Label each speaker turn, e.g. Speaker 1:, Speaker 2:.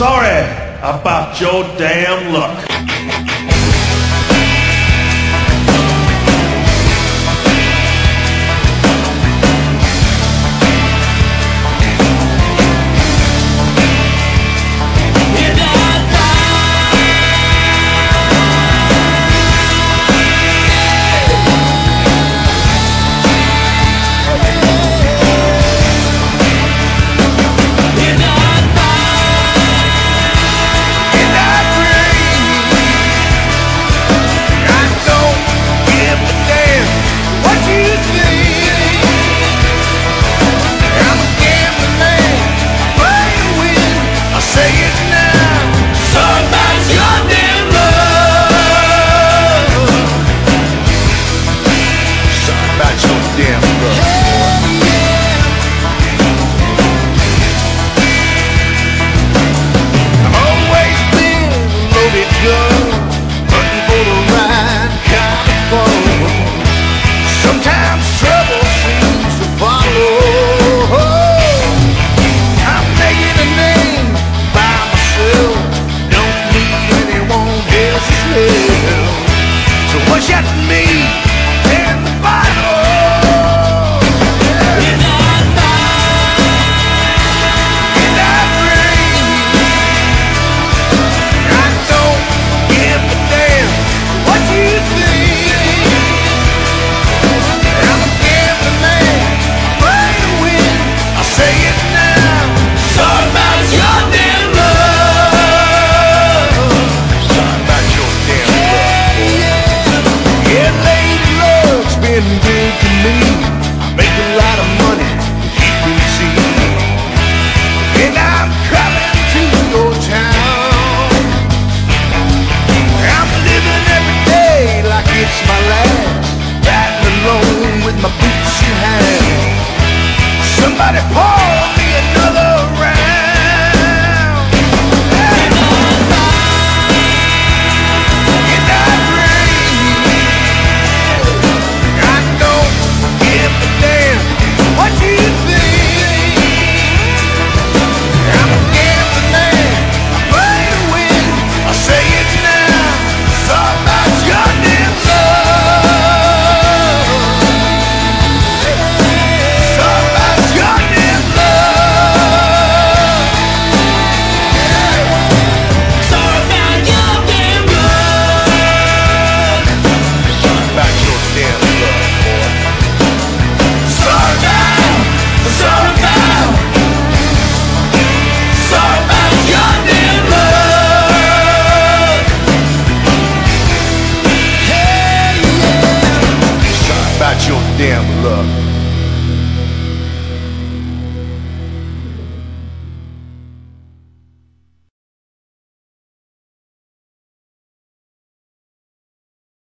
Speaker 1: sorry about your damn luck. good. it's my land Riding alone with my boots in hand. Somebody pour damn luck.